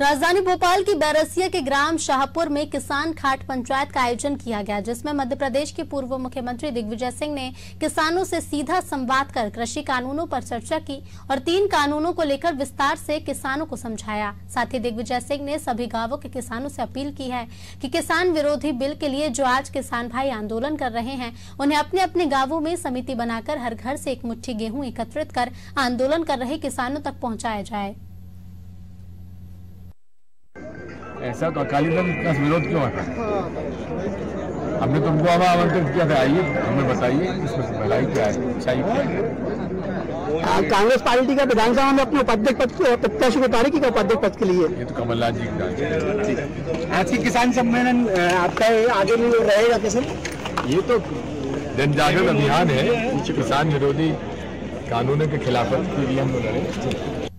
राजधानी भोपाल की बैरसिया के ग्राम शाहपुर में किसान खाट पंचायत का आयोजन किया गया, जिसमें मध्य प्रदेश के पूर्व मुख्यमंत्री दिग्विजय सिंह ने किसानों से सीधा संवाद कर कृषि कानूनों पर चर्चा की और तीन कानूनों को लेकर विस्तार से किसानों को समझाया। साथ ही दिग्विजय सिंह ने सभी गाँवों के किसानों से अपील की है कि किसान विरोधी बिल के लिए जो आज किसान भाई आंदोलन कर रहे हैं, उन्हें अपने अपने गाँवों में समिति बनाकर हर घर से एक मुठ्ठी गेहूँ एकत्रित कर आंदोलन कर रहे किसानों तक पहुँचाया जाए। ऐसा तो अकाली दल का विरोध क्यों है? हमने तुमको हमें आमंत्रित किया था। आइए हमें बताइए इसमें भलाई क्या है अच्छाई क्या है। कांग्रेस पार्टी का विधानसभा में अपने उपाध्यक्ष पद को प्रत्याशी को उतारे की उपाध्यक्ष पद के लिए। ये तो कमलनाथ जी की है। आज की किसान सम्मेलन आपका आगे भी रहेगा कैसे ये तो जन जागरण अभियान है। किसान विरोधी कानूनों के खिलाफ के लिए हम लड़े